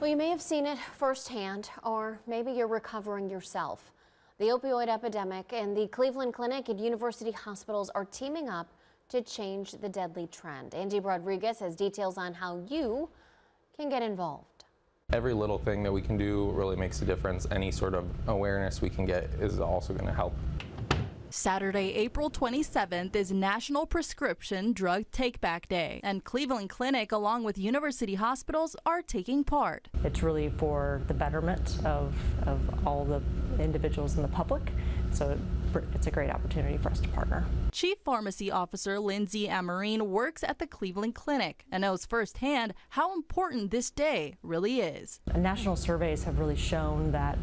Well, you may have seen it firsthand, or maybe you're recovering yourself. The opioid epidemic and the Cleveland Clinic and University hospitals are teaming up to change the deadly trend. Angie Rodriguez has details on how you can get involved. Every little thing that we can do really makes a difference. Any sort of awareness we can get is also going to help. Saturday, April 27th is National Prescription Drug Take Back Day, and Cleveland Clinic, along with university hospitals, are taking part. It's really for the betterment of, of all the individuals in the public, so it's a great opportunity for us to partner. Chief Pharmacy Officer Lindsay Amarine works at the Cleveland Clinic and knows firsthand how important this day really is. National surveys have really shown that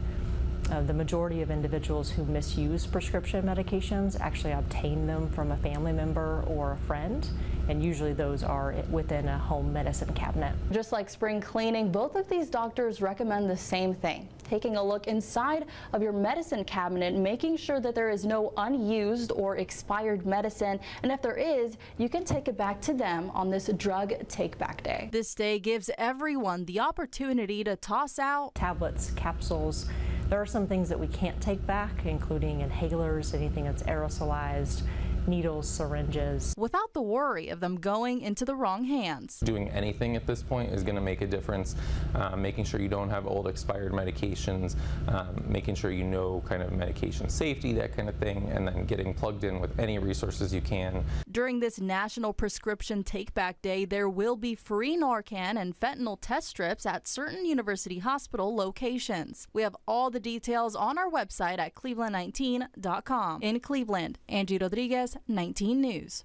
uh, the majority of individuals who misuse prescription medications actually obtain them from a family member or a friend, and usually those are within a home medicine cabinet. Just like spring cleaning, both of these doctors recommend the same thing taking a look inside of your medicine cabinet, making sure that there is no unused or expired medicine. And if there is, you can take it back to them on this drug take back day. This day gives everyone the opportunity to toss out tablets, capsules, there are some things that we can't take back, including inhalers, anything that's aerosolized, needles, syringes. Without the worry of them going into the wrong hands. Doing anything at this point is going to make a difference. Uh, making sure you don't have old expired medications, um, making sure you know kind of medication safety, that kind of thing, and then getting plugged in with any resources you can. During this National Prescription Take Back Day, there will be free Narcan and fentanyl test strips at certain university hospital locations. We have all the details on our website at cleveland19.com. In Cleveland, Angie Rodriguez, 19 News.